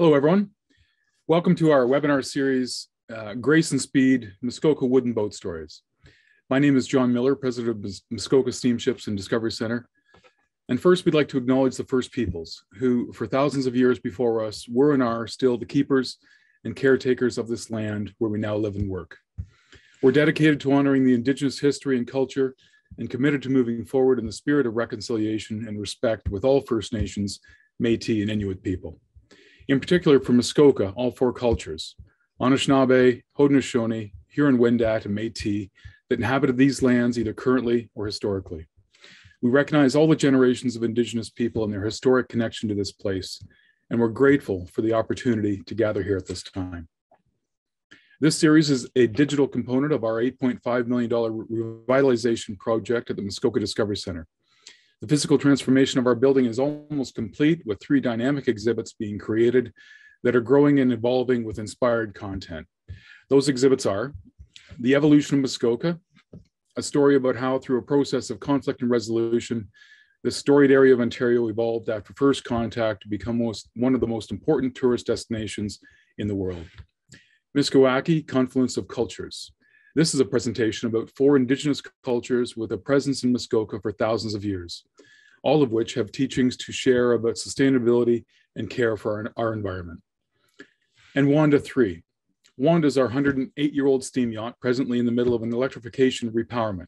Hello, everyone. Welcome to our webinar series, uh, Grace and Speed, Muskoka Wooden Boat Stories. My name is John Miller, President of Muskoka Steamships and Discovery Center. And first, we'd like to acknowledge the First Peoples, who for thousands of years before us were and are still the keepers and caretakers of this land where we now live and work. We're dedicated to honoring the Indigenous history and culture and committed to moving forward in the spirit of reconciliation and respect with all First Nations, Métis, and Inuit people in particular for Muskoka, all four cultures, Anishinaabe, Haudenosaunee, Huron-Wendat, and Métis, that inhabited these lands either currently or historically. We recognize all the generations of Indigenous people and their historic connection to this place, and we're grateful for the opportunity to gather here at this time. This series is a digital component of our $8.5 million revitalization project at the Muskoka Discovery Center. The physical transformation of our building is almost complete with three dynamic exhibits being created that are growing and evolving with inspired content. Those exhibits are The Evolution of Muskoka, a story about how through a process of conflict and resolution, the storied area of Ontario evolved after first contact to become most, one of the most important tourist destinations in the world. Miskowaki, Confluence of Cultures, this is a presentation about four Indigenous cultures with a presence in Muskoka for thousands of years, all of which have teachings to share about sustainability and care for our, our environment. And Wanda 3. Wanda is our 108 year old steam yacht presently in the middle of an electrification repowerment.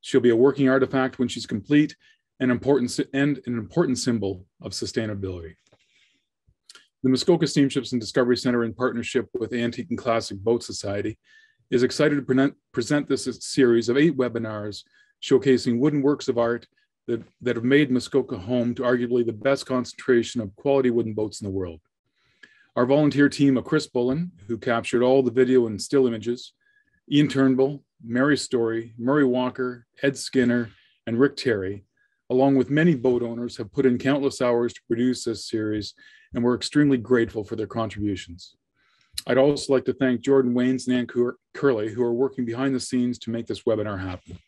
She'll be a working artifact when she's complete and, important, and an important symbol of sustainability. The Muskoka Steamships and Discovery Center, in partnership with Antique and Classic Boat Society, is excited to pre present this series of eight webinars showcasing wooden works of art that, that have made Muskoka home to arguably the best concentration of quality wooden boats in the world. Our volunteer team of Chris Bullen, who captured all the video and still images, Ian Turnbull, Mary Story, Murray Walker, Ed Skinner, and Rick Terry, along with many boat owners, have put in countless hours to produce this series, and we're extremely grateful for their contributions. I'd also like to thank Jordan Waynes and Ann Curley, who are working behind the scenes to make this webinar happen.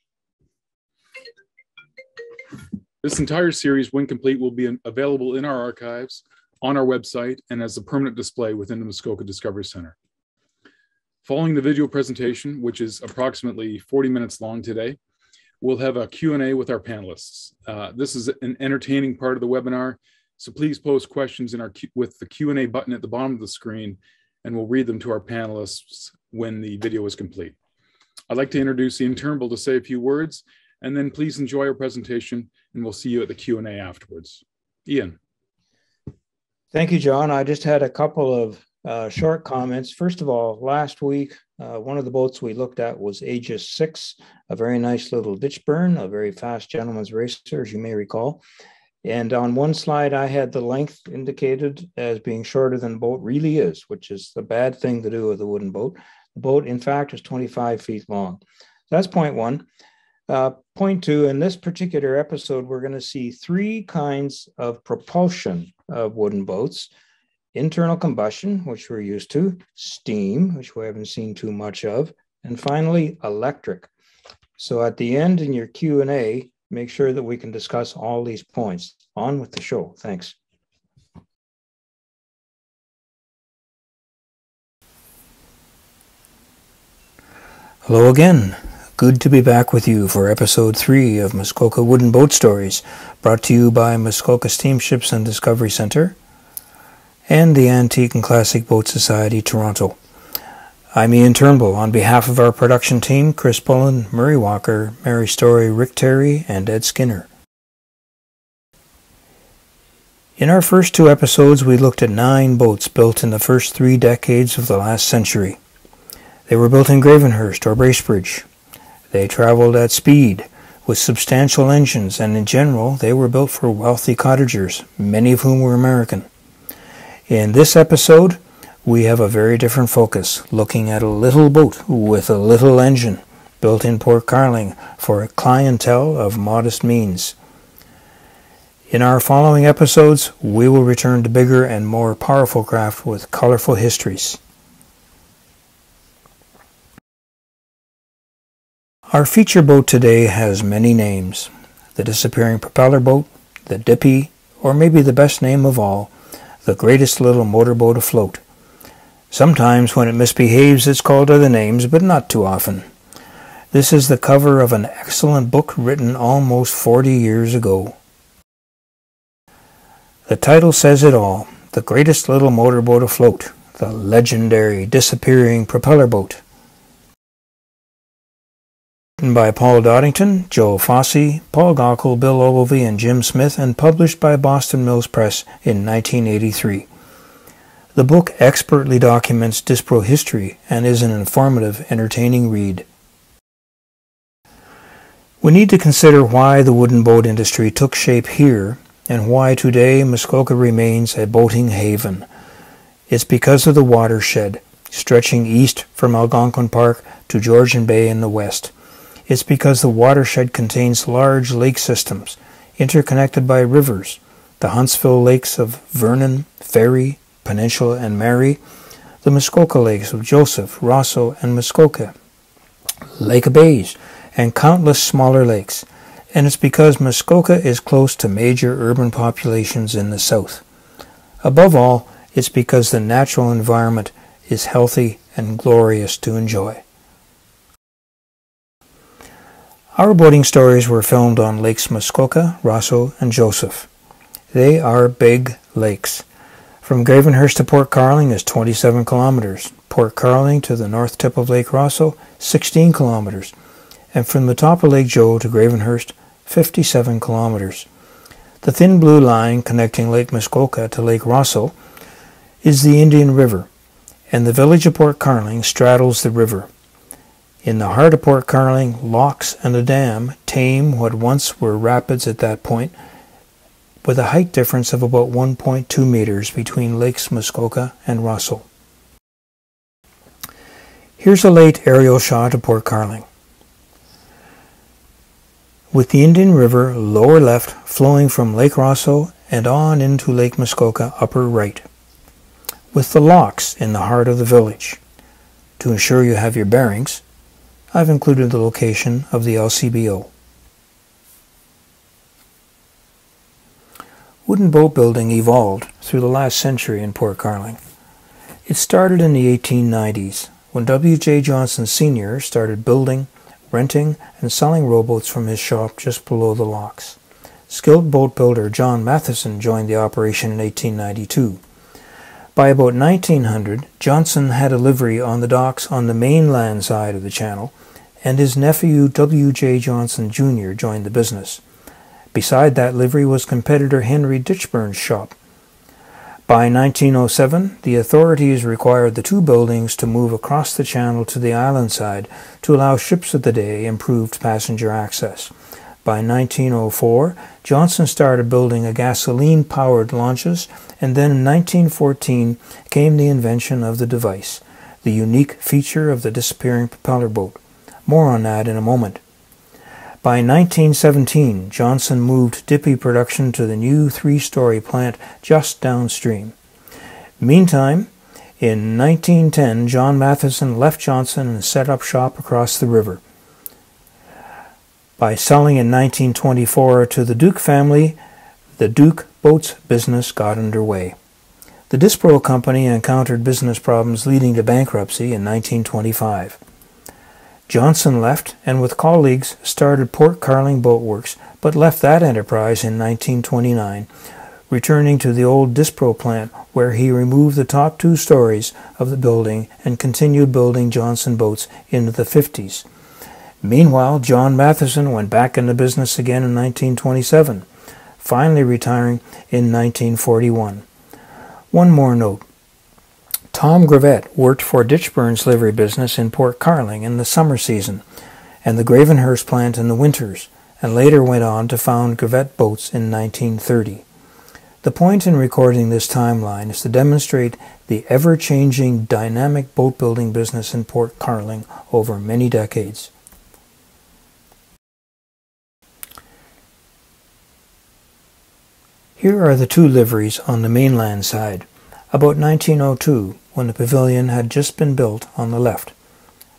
This entire series, when complete, will be available in our archives, on our website, and as a permanent display within the Muskoka Discovery Center. Following the video presentation, which is approximately 40 minutes long today, we'll have a Q&A with our panelists. Uh, this is an entertaining part of the webinar, so please post questions in our with the Q&A button at the bottom of the screen and we'll read them to our panelists when the video is complete. I'd like to introduce Ian Turnbull to say a few words, and then please enjoy our presentation, and we'll see you at the Q&A afterwards. Ian. Thank you, John. I just had a couple of uh, short comments. First of all, last week, uh, one of the boats we looked at was Aegis 6, a very nice little Ditchburn, a very fast gentleman's racer, as you may recall. And on one slide, I had the length indicated as being shorter than the boat really is, which is the bad thing to do with a wooden boat. The boat, in fact, is 25 feet long. That's point one. Uh, point two, in this particular episode, we're going to see three kinds of propulsion of wooden boats. Internal combustion, which we're used to, steam, which we haven't seen too much of, and finally, electric. So at the end in your Q&A, make sure that we can discuss all these points. On with the show. Thanks. Hello again. Good to be back with you for episode three of Muskoka Wooden Boat Stories, brought to you by Muskoka Steamships and Discovery Center and the Antique and Classic Boat Society, Toronto. I'm Ian Turnbull. On behalf of our production team, Chris Bullen, Murray Walker, Mary Story, Rick Terry, and Ed Skinner. In our first two episodes, we looked at nine boats built in the first three decades of the last century. They were built in Gravenhurst or Bracebridge. They traveled at speed with substantial engines, and in general, they were built for wealthy cottagers, many of whom were American. In this episode, we have a very different focus, looking at a little boat with a little engine built in Port Carling for a clientele of modest means. In our following episodes, we will return to bigger and more powerful craft with colorful histories. Our feature boat today has many names. The disappearing propeller boat, the Dippy, or maybe the best name of all, the greatest little motorboat afloat. Sometimes when it misbehaves it's called other names, but not too often. This is the cover of an excellent book written almost 40 years ago. The title says it all The Greatest Little Motorboat Afloat, the legendary disappearing propeller boat. Written by Paul Doddington, Joe Fossey, Paul Gockel, Bill Ogilvy, and Jim Smith, and published by Boston Mills Press in 1983. The book expertly documents Dispro history and is an informative, entertaining read. We need to consider why the wooden boat industry took shape here and why today Muskoka remains a boating haven. It's because of the watershed, stretching east from Algonquin Park to Georgian Bay in the west. It's because the watershed contains large lake systems interconnected by rivers, the Huntsville lakes of Vernon, Fairy, Peninsula, and Mary, the Muskoka lakes of Joseph, Rosseau, and Muskoka, Lake Bays, and countless smaller lakes. And it's because Muskoka is close to major urban populations in the south. Above all, it's because the natural environment is healthy and glorious to enjoy. Our boating stories were filmed on Lakes Muskoka, Rosseau, and Joseph. They are big lakes. From Gravenhurst to Port Carling is 27 kilometers. Port Carling to the north tip of Lake Rosseau, 16 kilometers. And from the top of Lake Joe to Gravenhurst, 57 kilometers. The thin blue line connecting Lake Muskoka to Lake Rosseau is the Indian River, and the village of Port Carling straddles the river. In the heart of Port Carling, locks and a dam tame what once were rapids at that point, with a height difference of about 1.2 meters between Lakes Muskoka and Rosseau. Here's a late aerial shot of Port Carling. With the Indian River lower left flowing from Lake Rosseau and on into Lake Muskoka upper right. With the locks in the heart of the village. To ensure you have your bearings, I've included the location of the LCBO. Wooden boat building evolved through the last century in Port Carling. It started in the 1890s when W.J. Johnson Sr. started building, renting, and selling rowboats from his shop just below the locks. Skilled boat builder John Matheson joined the operation in 1892. By about 1900, Johnson had a livery on the docks on the mainland side of the channel, and his nephew W.J. Johnson Jr. joined the business. Beside that livery was competitor Henry Ditchburn's shop. By 1907, the authorities required the two buildings to move across the channel to the island side to allow ships of the day improved passenger access. By 1904, Johnson started building a gasoline powered launches, and then in 1914 came the invention of the device, the unique feature of the disappearing propeller boat. More on that in a moment. By 1917, Johnson moved Dippy production to the new three story plant just downstream. Meantime, in 1910, John Matheson left Johnson and set up shop across the river. By selling in 1924 to the Duke family, the Duke boats business got underway. The Dispro Company encountered business problems leading to bankruptcy in 1925. Johnson left and with colleagues started Port Carling Boat Works, but left that enterprise in 1929, returning to the old Dispro plant where he removed the top two stories of the building and continued building Johnson boats into the 50s. Meanwhile, John Matheson went back into business again in 1927, finally retiring in 1941. One more note. Tom Greavette worked for Ditchburn's livery business in Port Carling in the summer season and the Gravenhurst plant in the winters, and later went on to found Greavette Boats in 1930. The point in recording this timeline is to demonstrate the ever changing dynamic boat building business in Port Carling over many decades. Here are the two liveries on the mainland side. About 1902, when the pavilion had just been built on the left.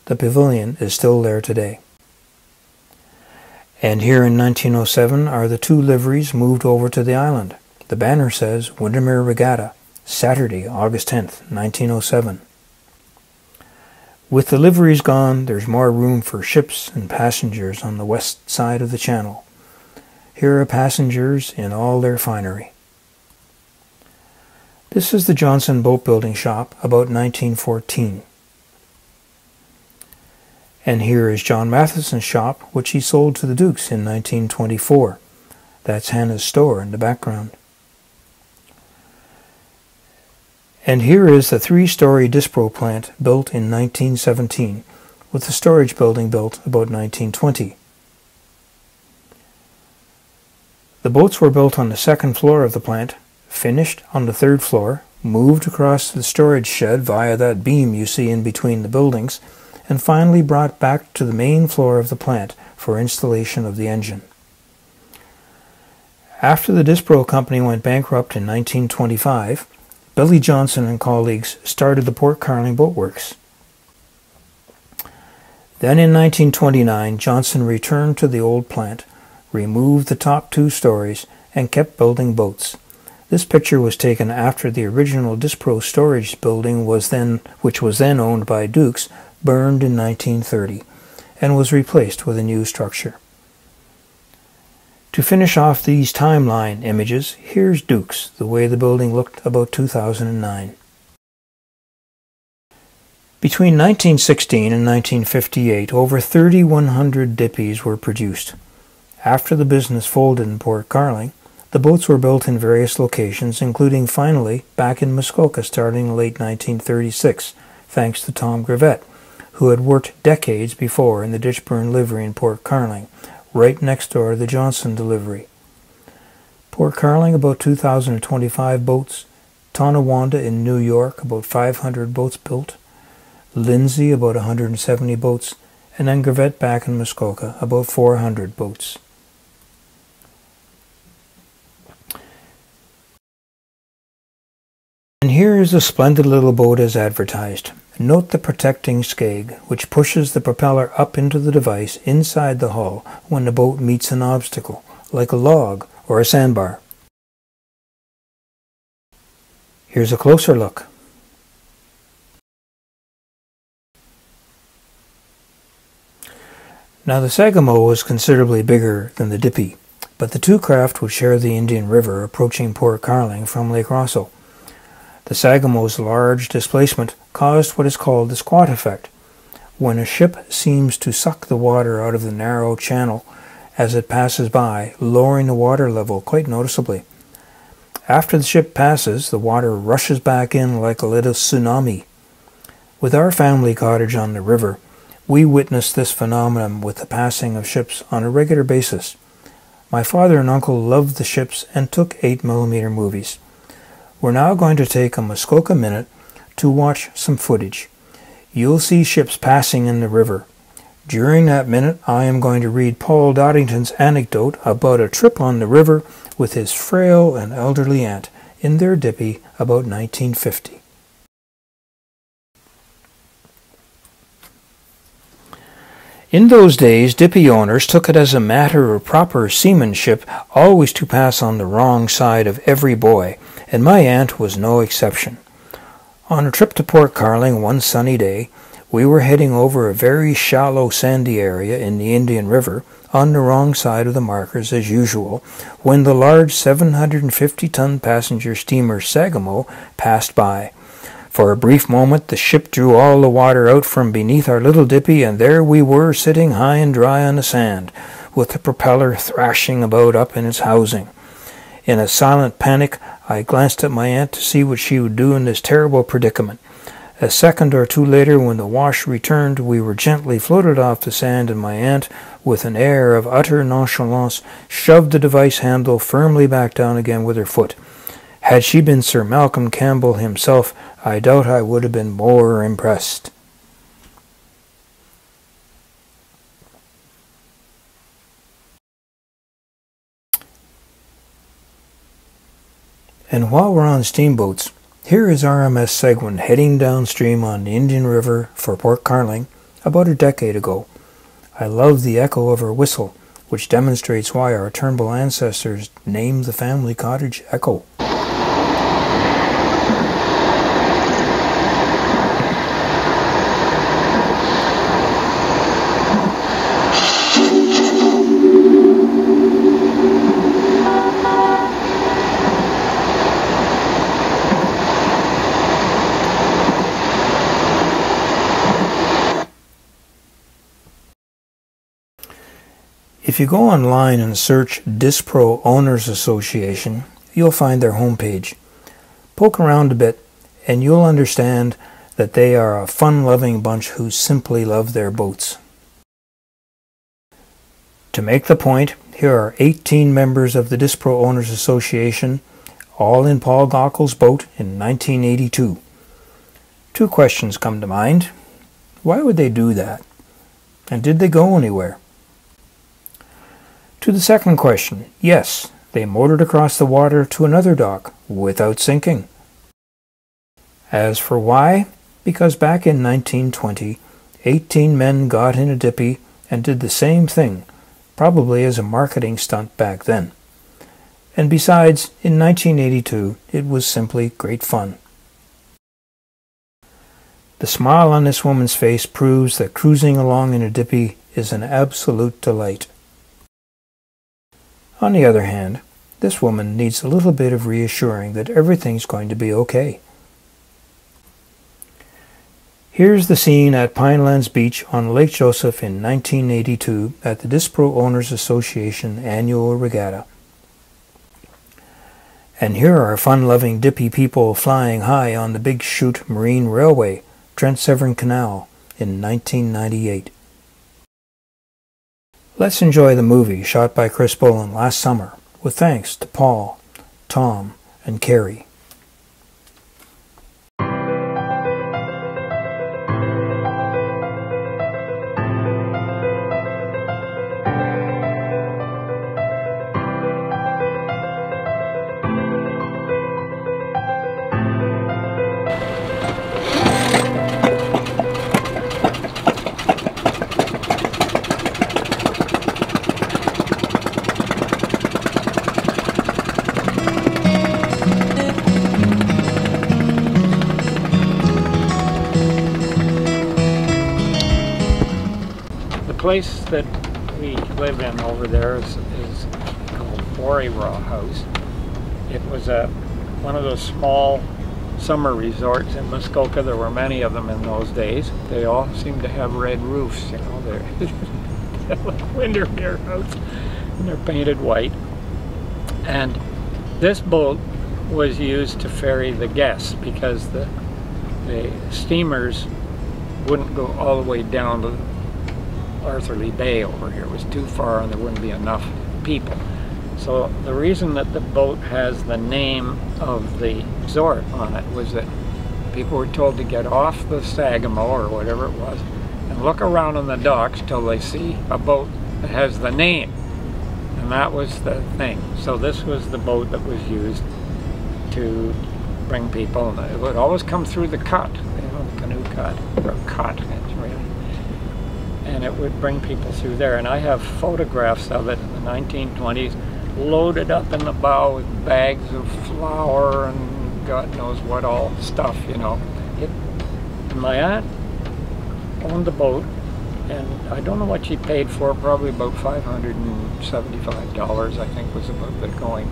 The pavilion is still there today. And here in 1907 are the two liveries moved over to the island. The banner says Windermere Regatta, Saturday, August 10th, 1907. With the liveries gone, there's more room for ships and passengers on the west side of the channel. Here are passengers in all their finery. This is the Johnson Boat Building Shop about 1914. And here is John Matheson's shop, which he sold to the Dukes in 1924. That's Hannah's store in the background. And here is the three-story Dispro plant built in 1917, with the storage building built about 1920. The boats were built on the second floor of the plant, finished on the third floor, moved across the storage shed via that beam you see in between the buildings, and finally brought back to the main floor of the plant for installation of the engine. After the Dispro company went bankrupt in 1925, Billy Johnson and colleagues started the Port Carling Boat Works. Then in 1929, Johnson returned to the old plant, removed the top two stories, and kept building boats. This picture was taken after the original Dispro storage building was then, which was then owned by Dukes, burned in 1930 and was replaced with a new structure. To finish off these timeline images, here's Duke's, the way the building looked about 2009. Between 1916 and 1958, over 3,100 Dippies were produced. After the business folded in Port Carling, the boats were built in various locations, including finally back in Muskoka starting in late 1936, thanks to Tom Greavette, who had worked decades before in the Ditchburn livery in Port Carling, right next door to the Johnson delivery. Port Carling, about 2,025 boats. Tonawanda in New York, about 500 boats built. Lindsay, about 170 boats. And then Greavette back in Muskoka, about 400 boats. Here is a splendid little boat as advertised. Note the protecting skeg, which pushes the propeller up into the device inside the hull when the boat meets an obstacle, like a log or a sandbar. Here's a closer look. Now the Sagamo was considerably bigger than the Dippy, but the two craft would share the Indian River approaching Port Carling from Lake Rosseau. The Sagamo's large displacement caused what is called the squat effect, when a ship seems to suck the water out of the narrow channel as it passes by, lowering the water level quite noticeably. After the ship passes, the water rushes back in like a little tsunami. With our family cottage on the river, we witness this phenomenon with the passing of ships on a regular basis. My father and uncle loved the ships and took 8 millimeter movies. We're now going to take a Muskoka minute to watch some footage. You'll see ships passing in the river. During that minute, I am going to read Paul Doddington's anecdote about a trip on the river with his frail and elderly aunt in their dippy about 1950. In those days, dippy owners took it as a matter of proper seamanship always to pass on the wrong side of every buoy, and my aunt was no exception. On a trip to Port Carling one sunny day, we were heading over a very shallow sandy area in the Indian River on the wrong side of the markers as usual when the large 750 ton passenger steamer Sagamo passed by. For a brief moment the ship drew all the water out from beneath our little dippy and there we were sitting high and dry on the sand with the propeller thrashing about up in its housing. In a silent panic, I glanced at my aunt to see what she would do in this terrible predicament. A second or two later, when the wash returned, we were gently floated off the sand, and my aunt, with an air of utter nonchalance, shoved the device handle firmly back down again with her foot. Had she been Sir Malcolm Campbell himself, I doubt I would have been more impressed. And while we're on steamboats, here is RMS Segwun heading downstream on the Indian River for Port Carling about a decade ago. I love the echo of her whistle, which demonstrates why our Turnbull ancestors named the family cottage Echo. If you go online and search Dispro Owners Association, you'll find their homepage. Poke around a bit and you'll understand that they are a fun-loving bunch who simply love their boats. To make the point, here are 18 members of the Dispro Owners Association, all in Paul Gockel's boat in 1982. Two questions come to mind. Why would they do that? And did they go anywhere? To the second question, yes, they motored across the water to another dock without sinking. As for why, because back in 1920, 18 men got in a dippy and did the same thing, probably as a marketing stunt back then. And besides, in 1982, it was simply great fun. The smile on this woman's face proves that cruising along in a dippy is an absolute delight. On the other hand, this woman needs a little bit of reassuring that everything's going to be okay. Here's the scene at Pinelands Beach on Lake Joseph in 1982 at the Dispro Owners Association annual regatta. And here are fun-loving dippy people flying high on the Big Chute Marine Railway Trent Severn Canal in 1998. Let's enjoy the movie shot by Chris Bullen last summer, with thanks to Paul, Tom, and Carrie. Small summer resorts in Muskoka. There were many of them in those days. They all seem to have red roofs, you know. They're like Windermere House, and they're painted white. And this boat was used to ferry the guests because the the steamers wouldn't go all the way down to Arthurlie Bay over here. It was too far and there wouldn't be enough people. So the reason that the boat has the name of the resort on it was that people were told to get off the Sagamo or whatever it was and look around on the docks till they see a boat that has the name. And that was the thing. So this was the boat that was used to bring people. It would always come through the cut, you know, the canoe cut, or cut, really. and it would bring people through there. And I have photographs of it in the 1920s, loaded up in the bow with bags of flour and God knows what all stuff, you know. It, my aunt owned the boat, and I don't know what she paid for probably about $575, I think was about the going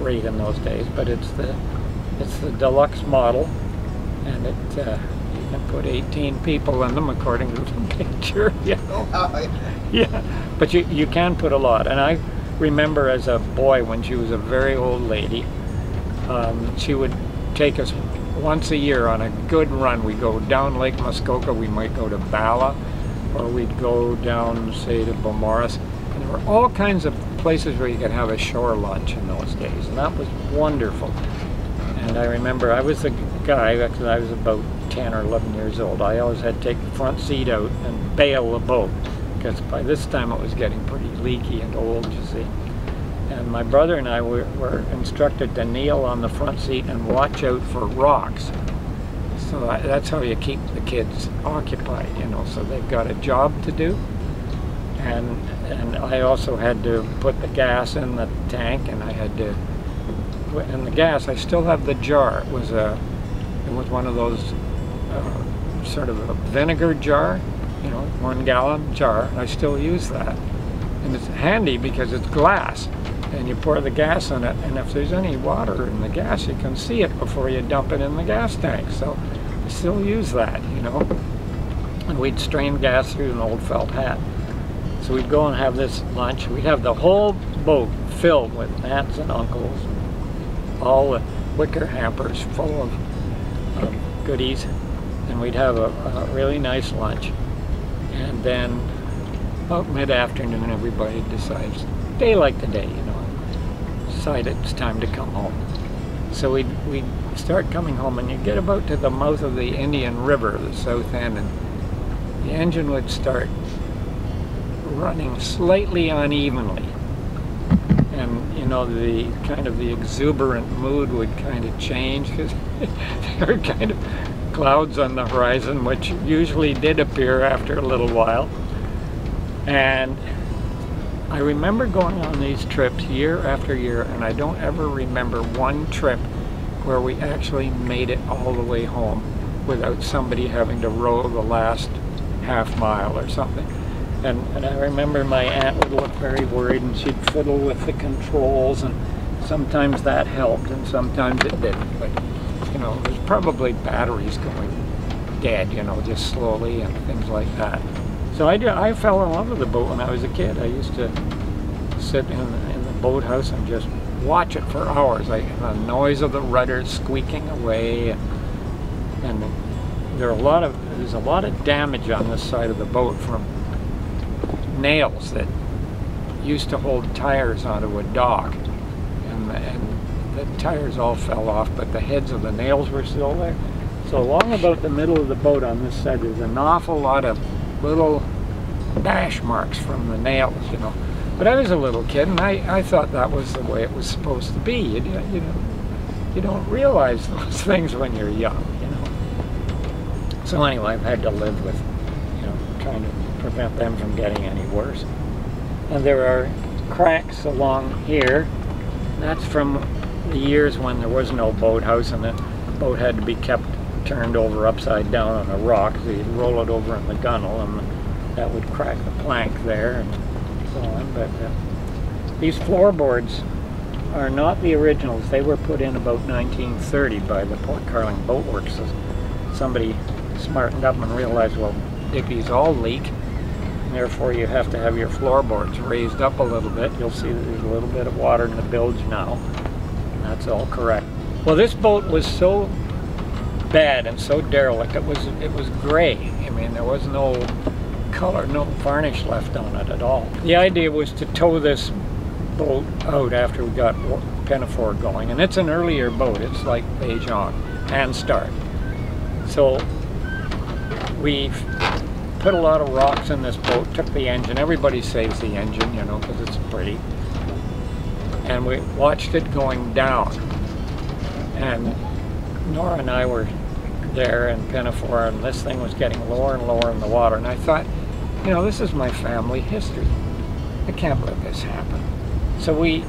rate in those days. But it's the it's the deluxe model, and it uh, and put 18 people in them according to the picture, you know. Yeah, but you, you can put a lot. And I remember as a boy when she was a very old lady, um, she would take us once a year on a good run. We'd go down Lake Muskoka, we might go to Bala, or we'd go down, say, to Beaumaris. And there were all kinds of places where you could have a shore lunch in those days, and that was wonderful. And I remember I was the guy, because I was about 10 or 11 years old, I always had to take the front seat out and bail the boat because by this time it was getting pretty leaky and old, you see. And my brother and I were, were instructed to kneel on the front seat and watch out for rocks. So that's how you keep the kids occupied, you know, so they've got a job to do. And, and I also had to put the gas in the tank and I had to, and the gas, I still have the jar. It was a, it was one of those uh, sort of a vinegar jar, you know, one gallon jar. I still use that. And it's handy because it's glass and you pour the gas in it and if there's any water in the gas you can see it before you dump it in the gas tank. So I still use that, you know. And we'd strain gas through an old felt hat. So we'd go and have this lunch. We'd have the whole boat filled with aunts and uncles, all the wicker hampers full of, of goodies, and we'd have a, a really nice lunch. And then about mid-afternoon, everybody decides, day like today, you know, decide it's time to come home. So we'd, we'd start coming home, and you get about to the mouth of the Indian River, the south end, and the engine would start running slightly unevenly. And, you know, the kind of the exuberant mood would kind of change because they were kind of clouds on the horizon, which usually did appear after a little while. And I remember going on these trips year after year, and I don't ever remember one trip where we actually made it all the way home without somebody having to row the last half mile or something. And, and I remember my aunt would look very worried and she'd fiddle with the controls and sometimes that helped and sometimes it didn't. But, you know, probably batteries going dead, you know, just slowly and things like that. So I, I fell in love with the boat when I was a kid. I used to sit in, in the boathouse and just watch it for hours. I, the noise of the rudder squeaking away and, and there are a lot of there's a lot of damage on this side of the boat from nails that used to hold tires onto a dock. And and the tires all fell off, but the heads of the nails were still there. So along about the middle of the boat on this side, there's an awful lot of little bash marks from the nails, you know. But I was a little kid, and I, I thought that was the way it was supposed to be. You, you know, you don't realize those things when you're young, you know. So anyway, I've had to live with, you know, trying to prevent them from getting any worse. And there are cracks along here. That's from the years when there was no boathouse and the boat had to be kept turned over upside down on a rock. So you'd roll it over in the gunnel and that would crack the plank there and so on. But uh, these floorboards are not the originals. They were put in about 1930 by the Port Carling Boat Works. So somebody smartened up and realized, well, these all leak, Therefore, you have to have your floorboards raised up a little bit. You'll see that there's a little bit of water in the bilge now. That's all correct. Well, this boat was so bad and so derelict. It was it was gray. I mean, there was no color, no varnish left on it at all. The idea was to tow this boat out after we got Pinafore going, and it's an earlier boat. It's like Bajong and Start. So we put a lot of rocks in this boat, took the engine. Everybody saves the engine, you know, because it's pretty. And we watched it going down. And Nora and I were there in Pinafore, and this thing was getting lower and lower in the water. And I thought, you know, this is my family history. I can't let this happen. So we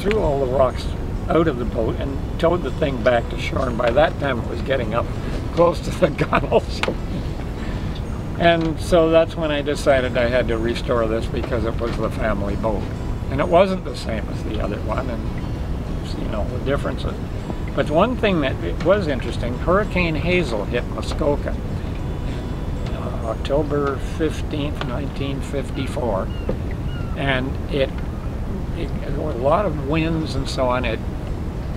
threw all the rocks out of the boat and towed the thing back to shore. And by that time, it was getting up close to the gunnels. And so that's when I decided I had to restore this because it was the family boat. And it wasn't the same as the other one, and you know, the differences. But one thing that was interesting, Hurricane Hazel hit Muskoka uh, October 15th, 1954. And it, it, there were a lot of winds and so on. It,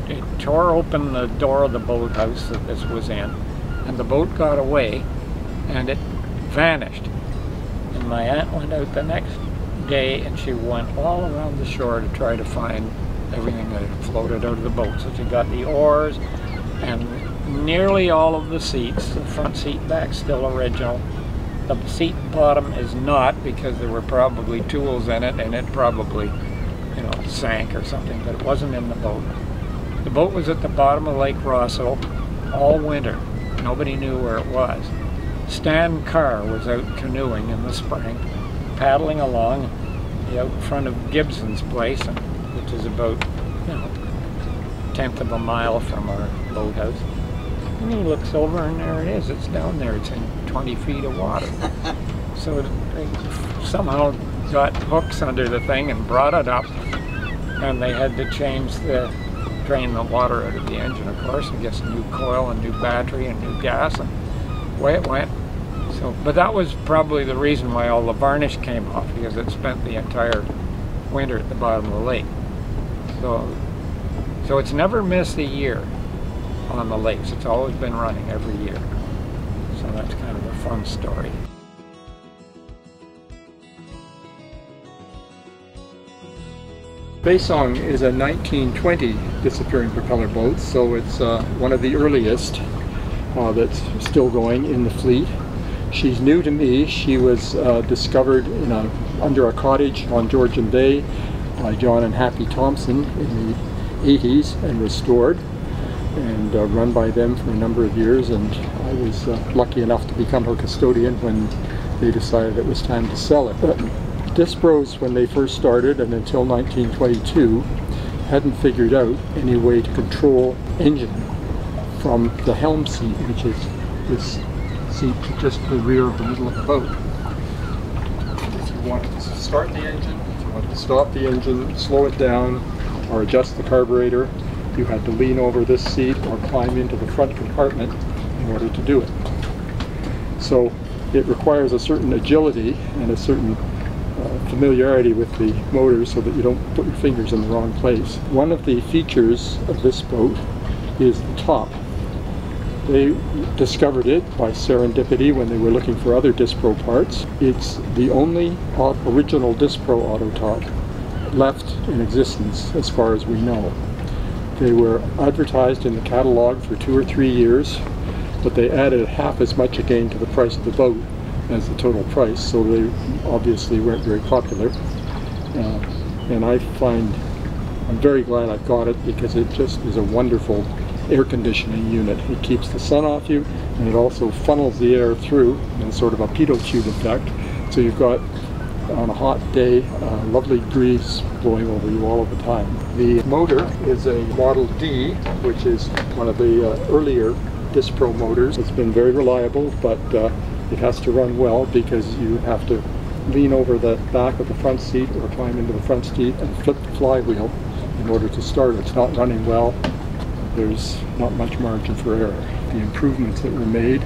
it tore open the door of the boathouse that this was in, and the boat got away, and it vanished. And my aunt went out the next day and she went all around the shore to try to find everything that had floated out of the boat. So she got the oars and nearly all of the seats, the front seat back still original. The seat bottom is not because there were probably tools in it and it probably, you know, sank or something, but it wasn't in the boat. The boat was at the bottom of Lake Rosseau all winter. Nobody knew where it was. Stan Carr was out canoeing in the spring, paddling along out in front of Gibson's place, which is about, you know, tenth of a mile from our boathouse. And he looks over and there it is. It's down there. It's in 20 feet of water. So they somehow got hooks under the thing and brought it up. And they had to change the, drain the water out of the engine, of course, and get some new coil and new battery and new gas. And away it went. So, but that was probably the reason why all the varnish came off because it spent the entire winter at the bottom of the lake. So, so it's never missed a year on the lakes. It's always been running every year. So that's kind of a fun story. Baisong is a 1920 disappearing propeller boat, so it's uh, one of the earliest uh, that's still going in the fleet. She's new to me. She was uh, discovered a, under a cottage on Georgian Bay by John and Happy Thompson in the 80s and restored and uh, run by them for a number of years and I was uh, lucky enough to become her custodian when they decided it was time to sell it. But Dispros, when they first started and until 1922, hadn't figured out any way to control engine from the helm seat, which is this seat to just the rear of the middle of the boat. If you wanted to start the engine, if you wanted to stop the engine, slow it down, or adjust the carburetor, you had to lean over this seat or climb into the front compartment in order to do it. So it requires a certain agility and a certain uh, familiarity with the motor so that you don't put your fingers in the wrong place. One of the features of this boat is the top. They discovered it by serendipity when they were looking for other Dispro parts. It's the only original Dispro auto top left in existence as far as we know. They were advertised in the catalog for two or three years, but they added half as much again to the price of the boat as the total price, so they obviously weren't very popular. Uh, and I find, I'm very glad I got it because it just is a wonderful air conditioning unit. It keeps the sun off you and it also funnels the air through in sort of a pitot tube effect. So you've got, on a hot day, lovely breeze blowing over you all of the time. The motor is a Model D, which is one of the uh, earlier Dispro motors. It's been very reliable, but uh, it has to run well because you have to lean over the back of the front seat or climb into the front seat and flip the flywheel in order to start. It's not running well. There's not much margin for error. The improvements that were made,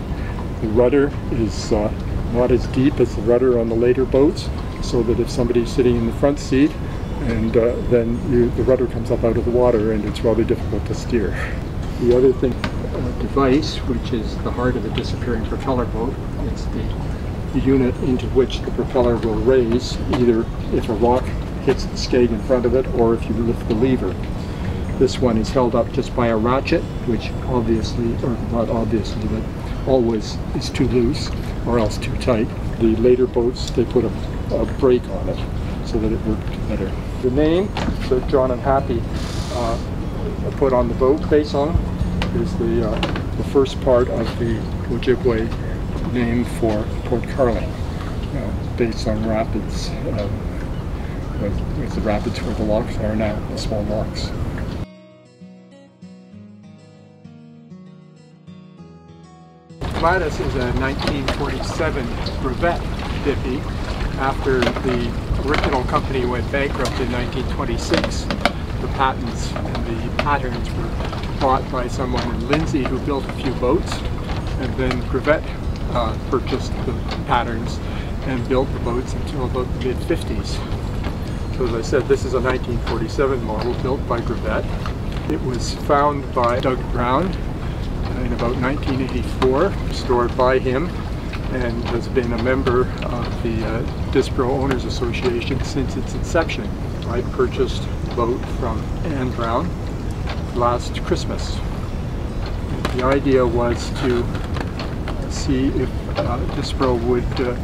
the rudder is uh, not as deep as the rudder on the later boats, so that if somebody's sitting in the front seat and uh, then you, the rudder comes up out of the water and it's rather difficult to steer. The other thing device, which is the heart of the disappearing propeller boat. It's the unit into which the propeller will raise, either if a rock hits the skeg in front of it or if you lift the lever. This one is held up just by a ratchet, which obviously, or not obviously, but always is too loose or else too tight. The later boats, they put a, a brake on it so that it worked better. The name that John and Happy uh, put on the boat, Baisong, is the, uh, the first part of the Ojibwe name for Port Carling, uh, based on rapids, uh, with, with, the rapids where the locks are now, the small locks. Gladys is a 1947 Greavette Dippy after the original company went bankrupt in 1926 the patents and the patterns were bought by someone in Lindsay who built a few boats and then Greavette uh, purchased the patterns and built the boats until about the mid-50s. So as I said, this is a 1947 model built by Greavette. It was found by Doug Brown about 1984, stored by him, and has been a member of the uh, Dispro Owners Association since its inception. I purchased the boat from Anne Brown last Christmas. The idea was to see if uh, Dispro would uh,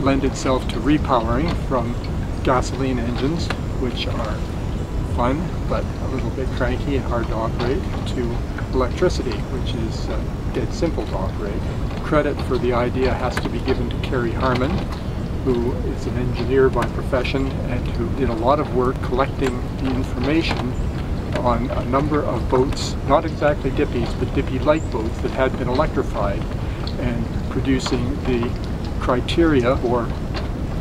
lend itself to repowering from gasoline engines, which are fun but a little bit cranky and hard to operate, to electricity, which is uh, dead simple to operate. Credit for the idea has to be given to Kerry Harmon, who is an engineer by profession and who did a lot of work collecting the information on a number of boats, not exactly dippies, but dippy-like boats that had been electrified and producing the criteria or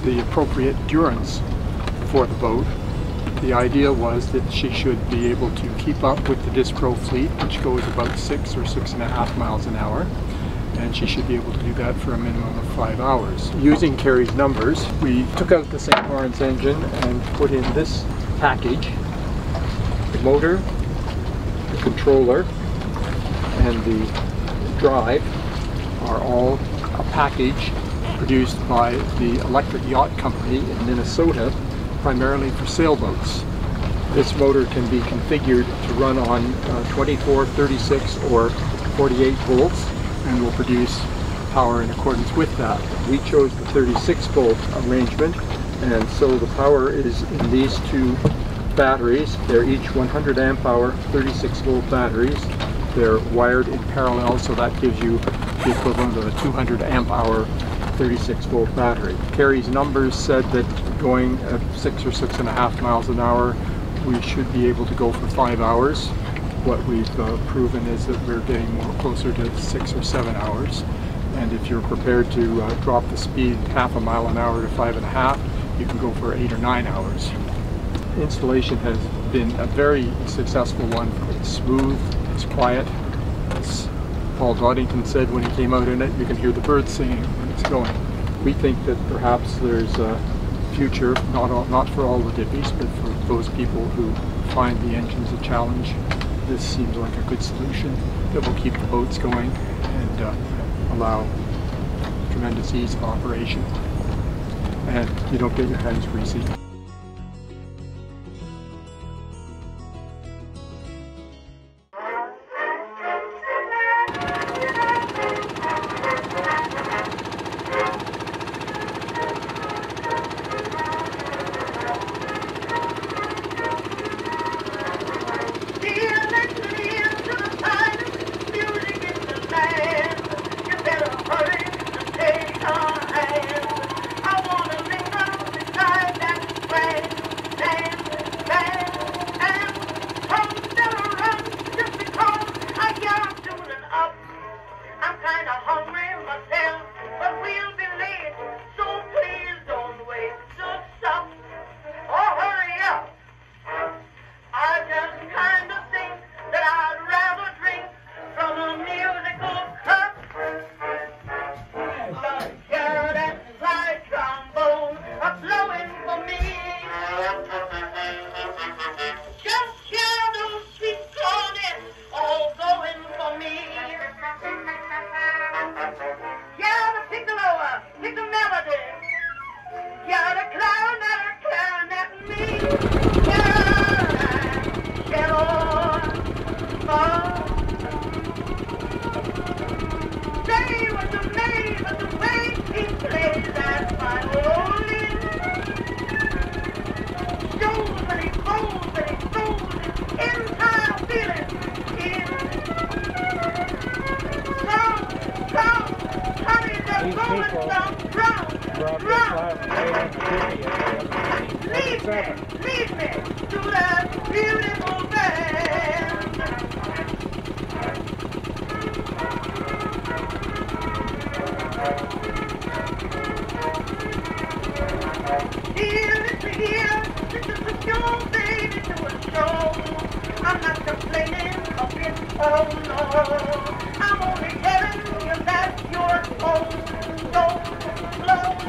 the appropriate durance for the boat. The idea was that she should be able to keep up with the Dispro fleet, which goes about six or six and a half miles an hour, and she should be able to do that for a minimum of five hours. Using Carrie's numbers, we took out the St. Lawrence engine and put in this package, the motor, the controller, and the drive are all a package produced by the Electric Yacht Company in Minnesota, primarily for sailboats. This motor can be configured to run on uh, 24, 36, or 48 volts and will produce power in accordance with that. We chose the 36 volt arrangement and so the power is in these two batteries. They're each 100 amp hour 36 volt batteries. They're wired in parallel so that gives you the equivalent of a 200 amp hour 36 volt battery. Carrie's numbers said that going at six or six and a half miles an hour we should be able to go for five hours. What we've uh, proven is that we're getting more closer to six or seven hours. And if you're prepared to uh, drop the speed half a mile an hour to five and a half, you can go for eight or nine hours. Installation has been a very successful one. It's smooth, it's quiet. As Paul Doddington said when he came out in it, you can hear the birds singing when it's going. We think that perhaps there's a future, not, all, not for all the dippies, but for those people who find the engines a challenge. This seems like a good solution that will keep the boats going and uh, allow tremendous ease of operation. And you don't get your hands greasy. dropped me, to that beautiful. Here, it's here. I'm not complaining, I've oh no. I'm only telling you that you're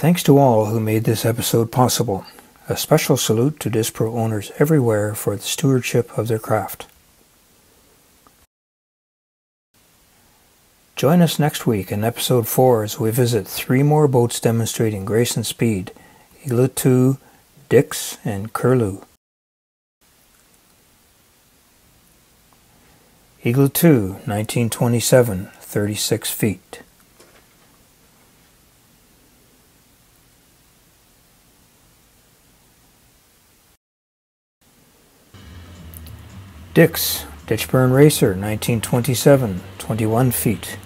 Thanks to all who made this episode possible. A special salute to Dispro owners everywhere for the stewardship of their craft. Join us next week in episode 4 as we visit three more boats demonstrating grace and speed 2, Dix, and Curlew. Igloo 2, 1927, 36 feet. Dix, Ditchburn Racer, 1927, 21 feet.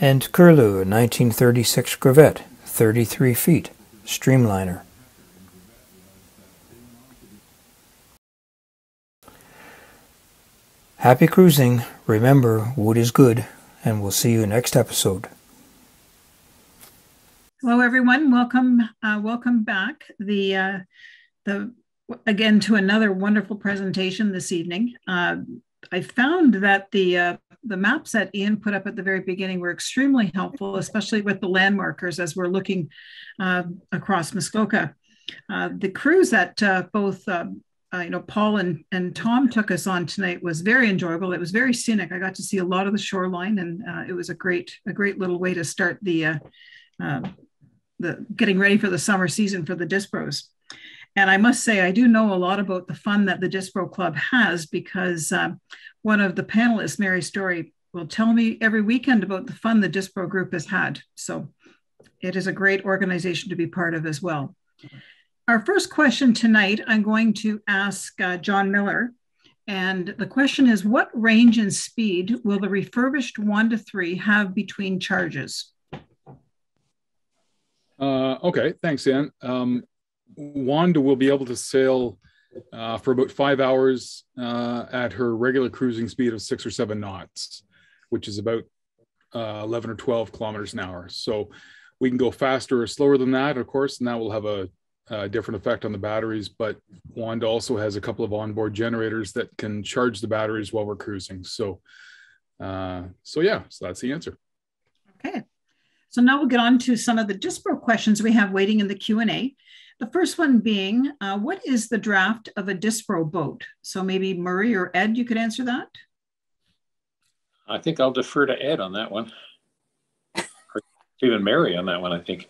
And Curlew, 1936 Greavette, 33 feet, streamliner. Happy cruising. Remember, wood is good, and we'll see you next episode. Hello, everyone. Welcome, uh, welcome back. The uh, the again to another wonderful presentation this evening. Uh, I found that the uh, the maps that Ian put up at the very beginning were extremely helpful, especially with the landmarkers as we're looking uh, across Muskoka. Uh, the cruise that both you know Paul and, and Tom took us on tonight was very enjoyable. It was very scenic. I got to see a lot of the shoreline, and it was a great a great little way to start the the getting ready for the summer season for the Dispros. And I must say, I do know a lot about the fun that the Dispro Club has because uh, one of the panelists, Mary Story, will tell me every weekend about the fun the Dispro group has had. So it is a great organization to be part of as well. Our first question tonight, I'm going to ask uh, John Miller. And the question is What range and speed will the refurbished Wanda III have between charges? Uh, okay, thanks, Ann. Um, Wanda will be able to sail uh, for about five hours uh, at her regular cruising speed of six or seven knots, which is about uh, 11 or 12 kilometers an hour. So we can go faster or slower than that, of course, and that will have a, a different effect on the batteries. But Wanda also has a couple of onboard generators that can charge the batteries while we're cruising. So, uh, so yeah, so that's the answer. Okay. So now we'll get on to some of the Dispro questions we have waiting in the Q&A. The first one being, uh, what is the draft of a Dispro boat? So maybe Murray or Ed, you could answer that. I think I'll defer to Ed on that one. Or even Mary on that one, I think.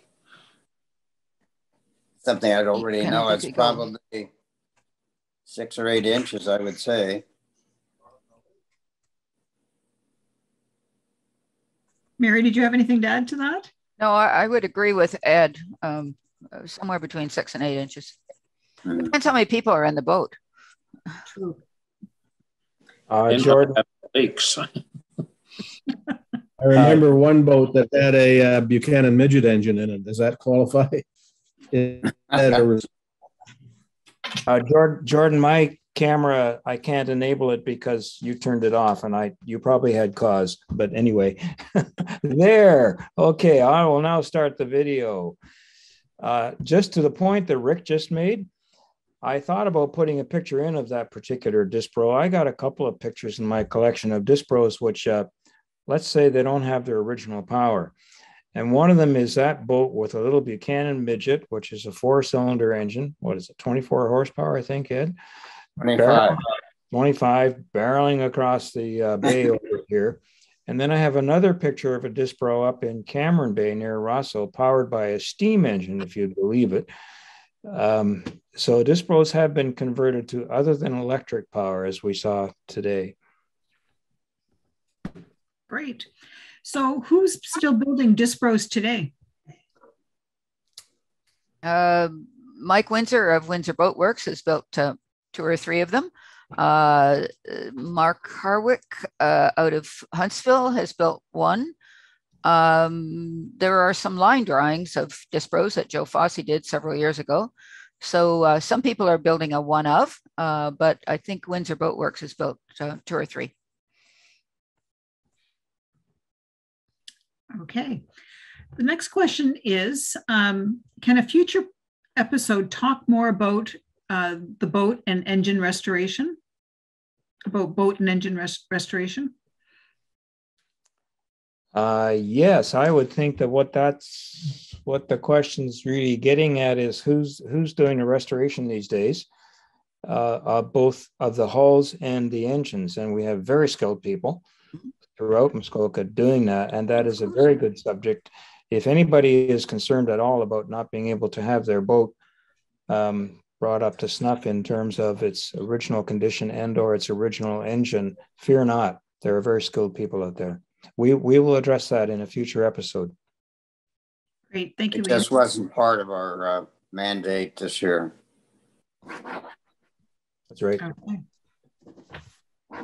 Something I don't really know. It's probably six or eight inches, I would say. Mary, did you have anything to add to that? No, I, I would agree with Ed. Um, somewhere between six and eight inches. Mm. Depends how many people are in the boat. True. Uh, Jordan. Lakes. I remember one boat that had a uh, Buchanan midget engine in it. Does that qualify? uh, Jordan, Jordan, my camera, I can't enable it because you turned it off, and I you probably had cause. But anyway, there. Okay, I will now start the video. Uh, just to the point that Rick just made, I thought about putting a picture in of that particular Dispro. I got a couple of pictures in my collection of Dispros, which uh, let's say they don't have their original power. And one of them is that boat with a little Buchanan midget, which is a four cylinder engine. What is it, 24 horsepower, I think, Ed? 25. 25, barreling across the uh, bay over here. And then I have another picture of a Dispro up in Cameron Bay near Rosseau, powered by a steam engine, if you believe it. Um, so Dispros have been converted to other than electric power, as we saw today. Great. So who's still building Dispros today? Uh, Mike Windsor of Windsor Boat Works has built uh, two or three of them. Uh, Mark Harwick uh, out of Huntsville has built one. Um, there are some line drawings of Dispros that Joe Fossey did several years ago. So uh, some people are building a one of, uh, but I think Windsor Boat Works has built uh, two or three. Okay. The next question is, um, can a future episode talk more about uh, the boat and engine restoration? About boat and engine res restoration? Uh, yes, I would think that what that's what the question's really getting at is who's who's doing the restoration these days, uh, uh, both of the hulls and the engines, and we have very skilled people throughout Muskoka doing that, and that is a very good subject. If anybody is concerned at all about not being able to have their boat um, brought up to snuff in terms of its original condition and or its original engine, fear not. There are very skilled people out there. We we will address that in a future episode. Great, thank you. It just wasn't part of our uh, mandate this year. That's right. Okay.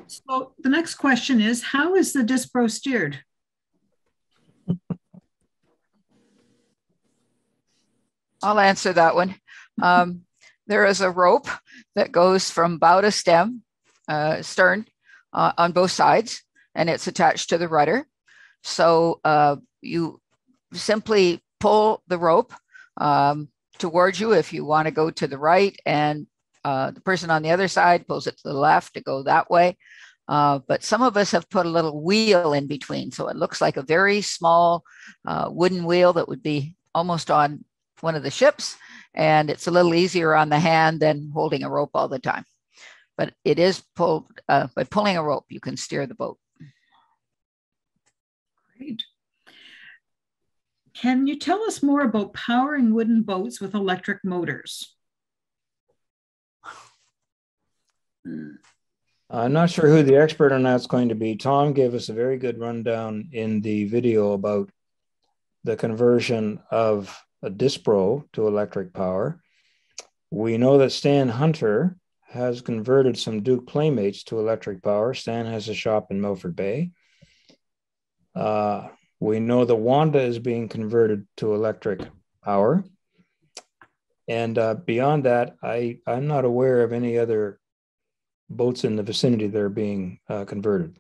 So the next question is, how is the Dispro steered? I'll answer that one. Um, there is a rope that goes from bow to stem, uh, stern uh, on both sides, and it's attached to the rudder. So uh, you simply pull the rope um, towards you if you want to go to the right, and uh, the person on the other side pulls it to the left to go that way. Uh, but some of us have put a little wheel in between. So it looks like a very small uh, wooden wheel that would be almost on one of the ships and it's a little easier on the hand than holding a rope all the time. But it is pulled uh, by pulling a rope, you can steer the boat. Great. Can you tell us more about powering wooden boats with electric motors? I'm not sure who the expert on that's going to be. Tom gave us a very good rundown in the video about the conversion of a Dispro to electric power. We know that Stan Hunter has converted some Duke Playmates to electric power. Stan has a shop in Milford Bay. Uh, we know the Wanda is being converted to electric power. And uh, beyond that, I, I'm not aware of any other boats in the vicinity that are being uh, converted.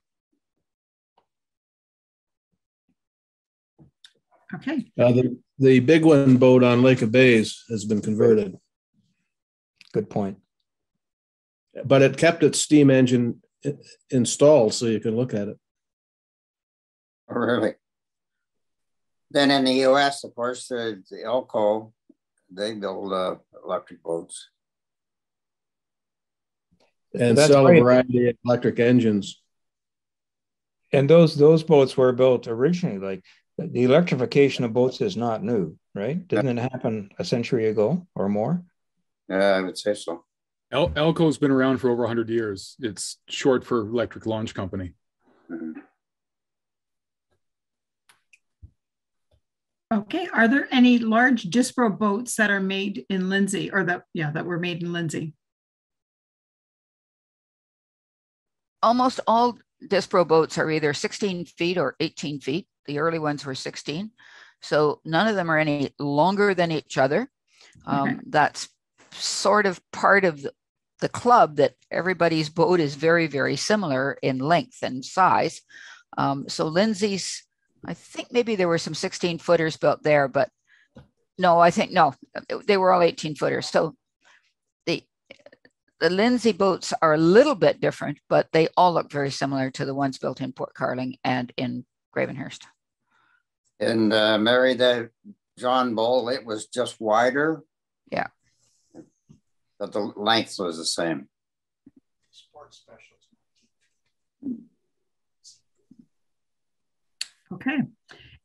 Okay. Uh, the, the big one boat on Lake of Bays has been converted, Good point. but it kept its steam engine installed so you can look at it. Oh, Really? Then in the US, of course, the, the Elco, they build uh, electric boats. And That's sell a variety of electric engines. And those those boats were built originally. Like the electrification of boats is not new, right? Didn't it happen a century ago or more? Yeah, I would say so. El- Elco's been around for over 100 years. It's short for Electric Launch Company. Mhm. Okay. Are there any large Dispro boats that are made in Lindsay or that, yeah, that were made in Lindsay? Almost all Dispro boats are either 16 feet or 18 feet. The early ones were 16. So none of them are any longer than each other. Um, Okay. That's sort of part of the, the club that everybody's boat is very, very similar in length and size. Um, so Lindsay's, I think maybe there were some 16 footers built there, but no, I think no, they were all 18 footers. So the the Lindsay boats are a little bit different, but they all look very similar to the ones built in Port Carling and in Gravenhurst. And uh, Mary, the John Bull, it was just wider. Yeah. But the length was the same. Sports specials. Okay.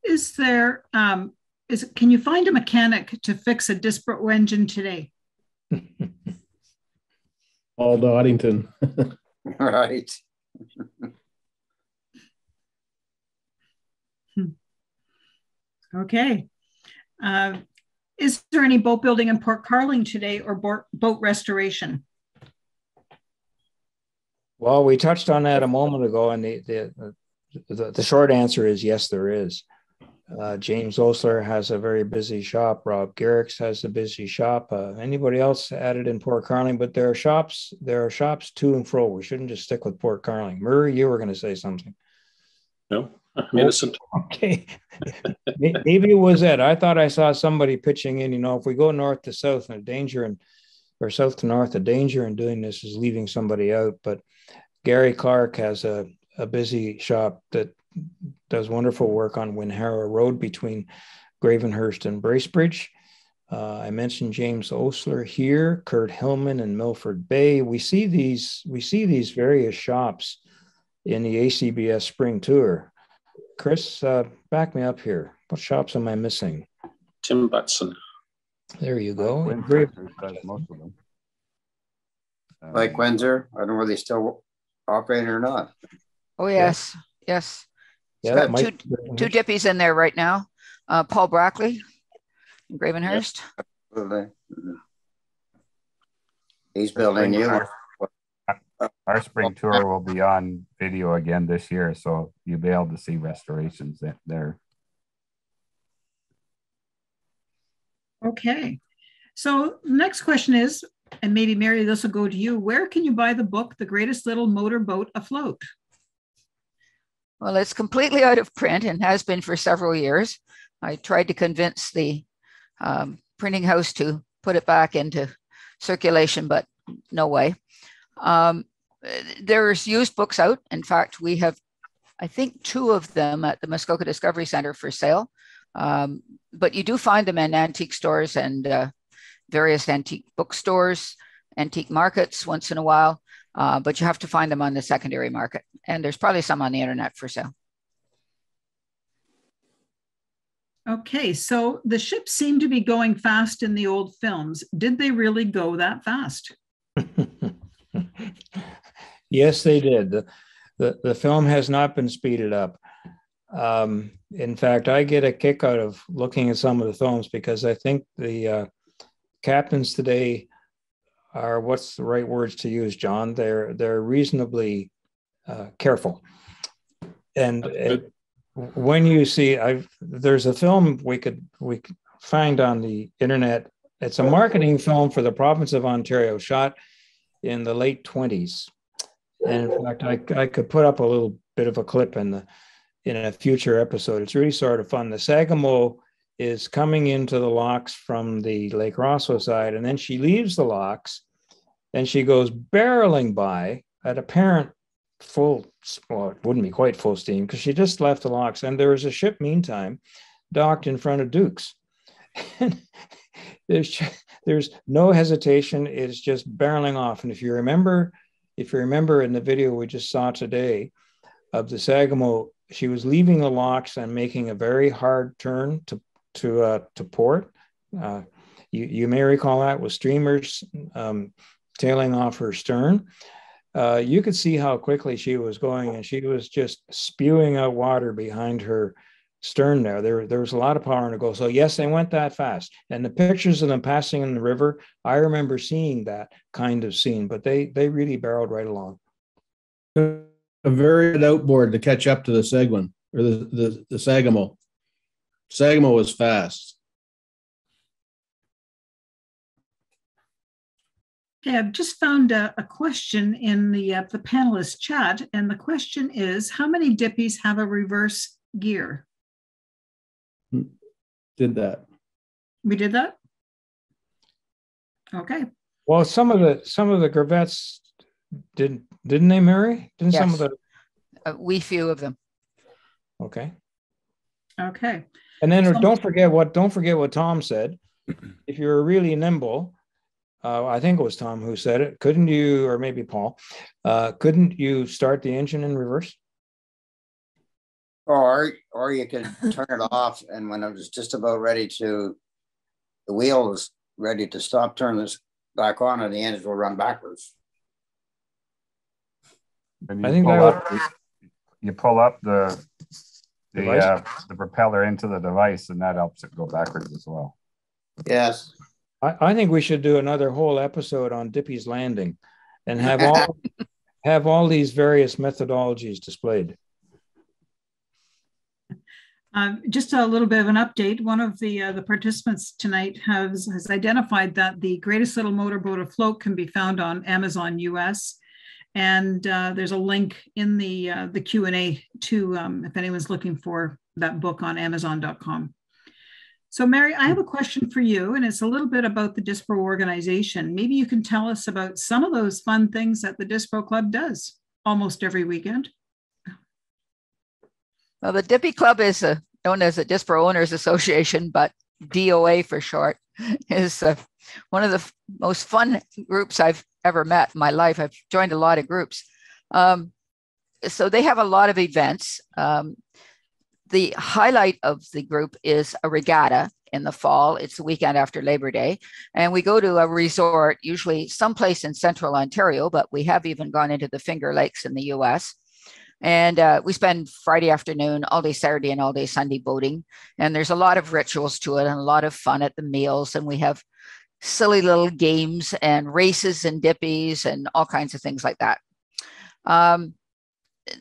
Is there, um, is, can you find a mechanic to fix a Dispro engine today? Paul Doddington. Right. Okay. Uh, is there any boat building in Port Carling today or boat, boat restoration? Well, we touched on that a moment ago, and the the the, the short answer is yes, there is. Uh, James Osler has a very busy shop. Rob Garrix has a busy shop. Uh, anybody else added in Port Carling? But there are shops. There are shops to and fro. We shouldn't just stick with Port Carling. Murray, you were going to say something. No, I'm innocent. Okay, maybe it was Ed. I thought I saw somebody pitching in. You know, if we go north to south, there's danger and or south to north. The danger in doing this is leaving somebody out. But Gary Clark has a, a busy shop that does wonderful work on Winhara Road between Gravenhurst and Bracebridge. Uh, I mentioned James Osler here, Kurt Hillman and Milford Bay. We see these we see these various shops in the ACBS Spring Tour. Chris, uh, back me up here. What shops am I missing? Tim Butson. There you go. Windsor does most of them. Um, Like Windsor, I don't know whether he's still operating or not. Oh, yes, yes. Yeah, Got that might- two, two dippies in there right now. Uh, Paul Brackley, in Gravenhurst. Absolutely. He's building new. Our, our spring tour will be on video again this year, so you'll be able to see restorations there. Okay. So the next question is, and maybe Mary, this will go to you. Where can you buy the book, The Greatest Little Motorboat Afloat? Well, it's completely out of print and has been for several years. I tried to convince the um, printing house to put it back into circulation, but no way. Um, there's used books out. In fact, we have, I think, two of them at the Muskoka Discovery Center for sale. Um, but you do find them in antique stores and uh, various antique bookstores, antique markets once in a while. Uh, but you have to find them on the secondary market. And there's probably some on the internet for sale. Okay, so the ships seem to be going fast in the old films. Did they really go that fast? yes, they did. The, the, the film has not been speeded up. Um, in fact, I get a kick out of looking at some of the films because I think the uh, captains today are what's the right words to use, John? They're they're reasonably uh, careful, and, and when you see, I've there's a film we could we could find on the internet. It's a marketing film for the province of Ontario, shot in the late twenties, and in fact, I I could put up a little bit of a clip in the in a future episode. It's really sort of fun. The Sagamo is coming into the locks from the Lake Rosseau side, and then she leaves the locks, and she goes barreling by at apparent full, well, it wouldn't be quite full steam because she just left the locks, and there was a ship meantime docked in front of Duke's. there's there's no hesitation; it's just barreling off. And if you remember, if you remember in the video we just saw today of the Sagamo she was leaving the locks and making a very hard turn to to uh, to port. Uh, you, you may recall that with streamers um, tailing off her stern. Uh, you could see how quickly she was going, and she was just spewing out water behind her stern there. There, there was a lot of power in the goal. So yes, they went that fast. And the pictures of them passing in the river, I remember seeing that kind of scene, but they they really barreled right along. A very good outboard to catch up to the Segwun or the, the, the Sagamo. Sagamo was fast. Okay, I've just found a, a question in the uh, the panelist chat, and the question is: How many dippies have a reverse gear? Did that. We did that. Okay. Well, some of the some of the Greavettes didn't didn't they, Mary? Didn't some of the A wee few of them. okay? Okay. And then So- don't forget what don't forget what Tom said. If you're really nimble, uh, I think it was Tom who said it. Couldn't you, or maybe Paul, uh, couldn't you start the engine in reverse? Or, or you could turn it off and when it was just about ready to, the wheel was ready to stop, turn this back on and the engine will run backwards. When I you think pull that up, you pull up the the Device? uh, the propeller into the device, and that helps it go backwards as well. Yes. I, I think we should do another whole episode on Dippy's Landing, and have all have all these various methodologies displayed. Um, just a little bit of an update. One of the uh, the participants tonight has has identified that the greatest little motorboat afloat can be found on Amazon US, and uh, there's a link in the uh, the Q and A to um, if anyone's looking for that book on Amazon.com. So, Mary, I have a question for you, and it's a little bit about the Dispro organization. Maybe you can tell us about some of those fun things that the Dispro Club does almost every weekend. Well, the Dippy Club is a, known as the Dispro Owners Association, but DOA for short, is uh, one of the f- most fun groups I've ever met in my life. I've joined a lot of groups. Um, so they have a lot of events. Um, the highlight of the group is a regatta in the fall. It's the weekend after Labor Day. And we go to a resort, usually someplace in central Ontario, but we have even gone into the Finger Lakes in the US. And uh, we spend Friday afternoon, all day Saturday, and all day Sunday boating. And there's a lot of rituals to it and a lot of fun at the meals. And we have silly little games and races and dippies and all kinds of things like that. Um,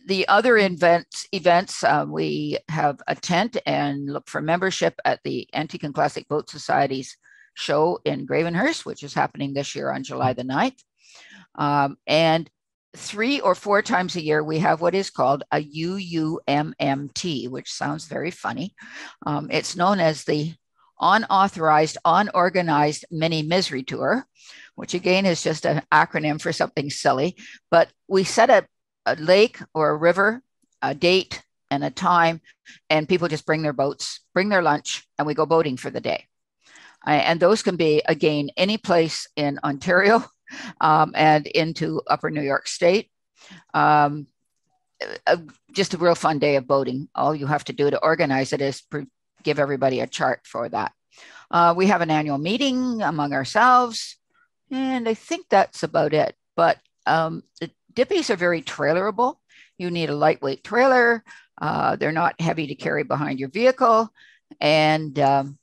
the other events, events uh, we have a tent and look for membership at the Antique and Classic Boat Society's show in Gravenhurst, which is happening this year on July the 9th. Um, and three or four times a year, we have what is called a UUMMT, which sounds very funny. Um, it's known as the Unauthorized, Unorganized Mini Misery Tour, which again is just an acronym for something silly. But we set a a lake or a river, a date and a time, and people just bring their boats, bring their lunch, and we go boating for the day. and those can be, again, any place in Ontario um, and into upper New York State. Um, a, just a real fun day of boating. All you have to do to organize it is give everybody a chart for that. Uh, we have an annual meeting among ourselves, and I think that's about it. But um, the Dippies are very trailerable. You need a lightweight trailer. Uh, they're not heavy to carry behind your vehicle. And um,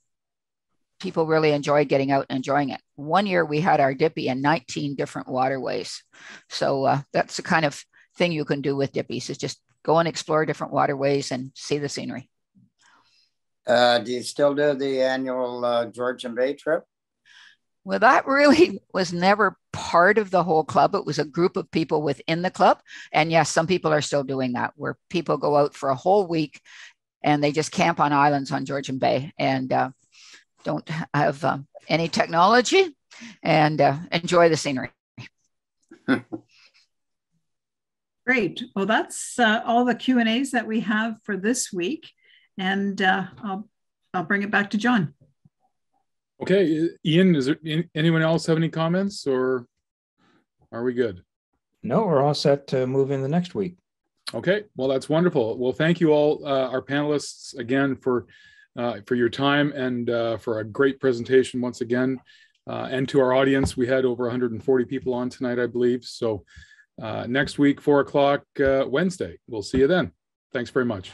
people really enjoy getting out and enjoying it. One year we had our Dippy in 19 different waterways. So uh, that's the kind of thing you can do with Dippies is just go and explore different waterways and see the scenery. Uh, do you still do the annual uh, Georgian Bay trip? Well, that really was never part of the whole club. It was a group of people within the club. And yes, some people are still doing that, where people go out for a whole week and they just camp on islands on Georgian Bay and uh, don't have um, any technology and uh, enjoy the scenery. Great. Well, that's uh, all the Q and A's that we have for this week, and uh, I'll I'll bring it back to John. Okay, Ian, is there anyone else have any comments or are we good? No, we're all set to move in the next week. Okay, well, that's wonderful. Well, thank you all, uh, our panelists, again for uh, for your time and uh, for a great presentation once again. Uh, and to our audience, we had over 140 people on tonight, I believe. So uh, next week, four o'clock uh, Wednesday. We'll see you then. Thanks very much.